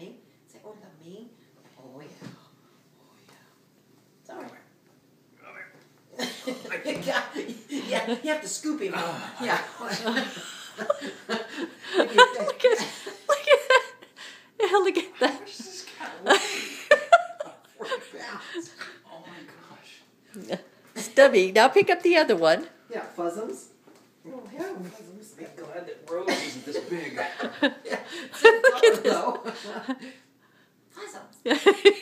me. Say, oh, love me. Oh, yeah. Oh, yeah. It's all right. yeah, yeah, you have to scoop him out. Oh, yeah. look at look at that. Yeah, look at How that. much this cat weigh? 40 pounds. Oh my gosh. Stubby, now pick up the other one. Yeah, fuzzums. Oh, yeah, fuzzums. I'm glad that Rose isn't this big. Look at this. Awesome.